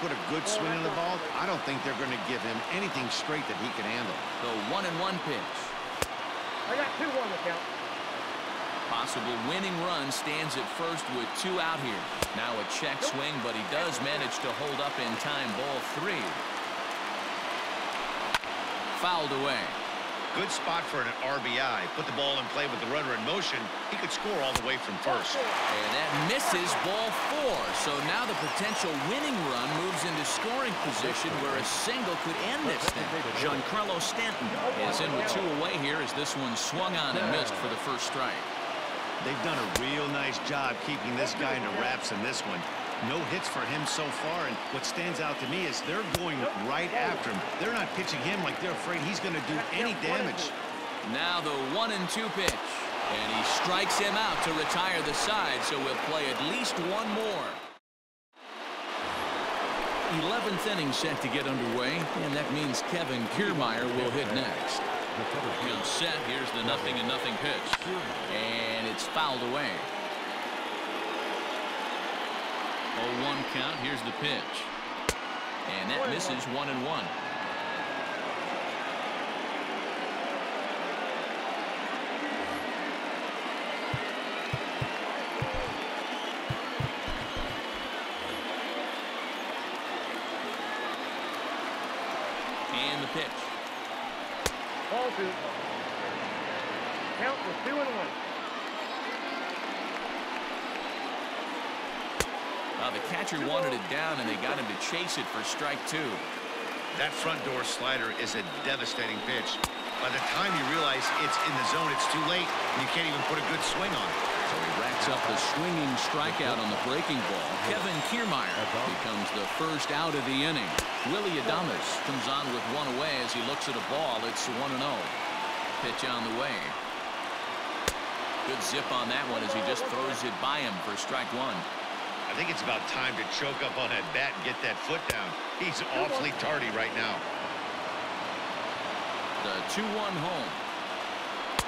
put a good swing in the ball, I don't think they're going to give him anything straight that he can handle. The one and one pitch. I got two on the count. Possible winning run stands at first with two out here. Now a check swing, but he does manage to hold up in time. Ball three. Fouled away. Good spot for an RBI. Put the ball in play with the runner in motion. He could score all the way from first. And that misses ball four. So now the potential winning run moves into scoring position where a single could end this thing. Giancarlo Stanton is in with two away here as this one swung on and missed for the first strike. They've done a real nice job keeping this guy into wraps in this one. No hits for him so far, and what stands out to me is they're going right after him. They're not pitching him like they're afraid he's going to do any damage. Now the one and two pitch. And he strikes him out to retire the side, so we'll play at least one more. 11th inning set to get underway, and that means Kevin Kiermaier will hit next. He'll set. Here's the nothing and nothing pitch. And it's fouled away. 0-1 count. Here's the pitch. And that misses one and one. Pitch. Ball two. Count was two and one. Uh, the catcher wanted it down, and they got him to chase it for strike two. That front door slider is a devastating pitch. By the time you realize it's in the zone, it's too late, and you can't even put a good swing on it. So he racks up the swinging strikeout on the breaking ball. Kevin Kiermaier becomes the first out of the inning. Willy Adames comes on with one away as he looks at a ball. It's 1-0. Pitch on the way. Good zip on that one as he just throws it by him for strike one. I think it's about time to choke up on that bat and get that foot down. He's awfully tardy right now. The 2-1 home.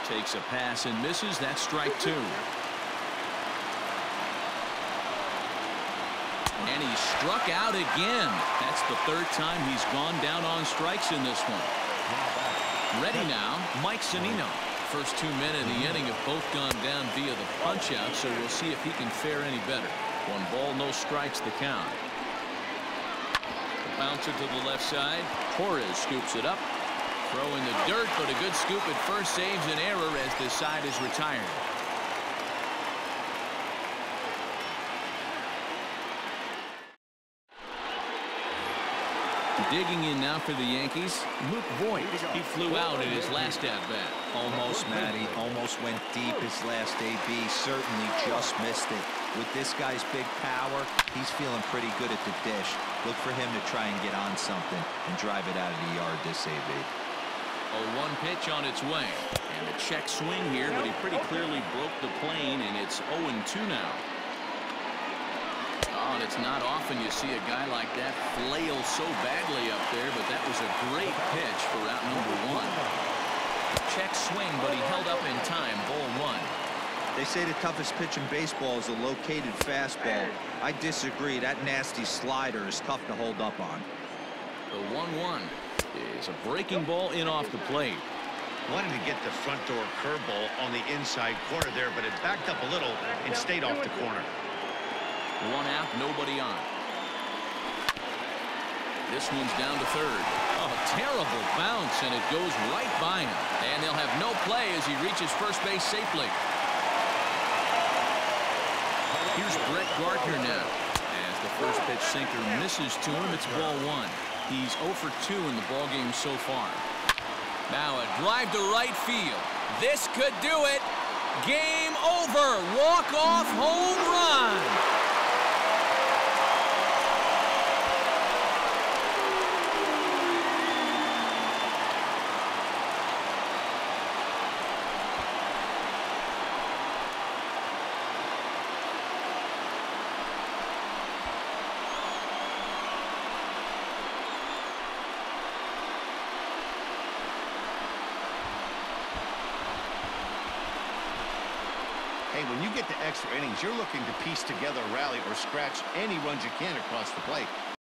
Takes a pass and misses. That's strike two. And he struck out again. That's the third time he's gone down on strikes in this one. Ready now, Mike Zunino. First two men in the inning have both gone down via the punch-out, so we'll see if he can fare any better. One ball, no strikes the count. The bouncer to the left side. Torres scoops it up. Throw in the dirt, but a good scoop at first saves an error as the side is retired. Digging in now for the Yankees, Luke Voit. He flew out in his last at-bat. Almost, Matty. Almost went deep his last AB. Certainly just missed it. With this guy's big power, he's feeling pretty good at the dish. Look for him to try and get on something and drive it out of the yard this AB. A one pitch on its way. And a check swing here, but he pretty clearly broke the plane, and it's 0-2 now. And it's not often you see a guy like that flail so badly up there, but that was a great pitch for out number one. Check swing, but he held up in time, ball one. They say the toughest pitch in baseball is a located fastball. I disagree. That nasty slider is tough to hold up on. The 1-1 is a breaking ball in off the plate. Wanted to get the front door curveball on the inside corner there, but it backed up a little and stayed off the corner. One out, nobody on. This one's down to third. Oh, terrible bounce, and it goes right by him. And they'll have no play as he reaches first base safely. Here's Brett Gardner now. As the first pitch sinker misses to him, it's ball one. He's 0 for 2 in the ballgame so far. Now a drive to right field. This could do it. Game over. Walk-off home run. Hey, when you get to extra innings, you're looking to piece together a rally or scratch any runs you can across the plate.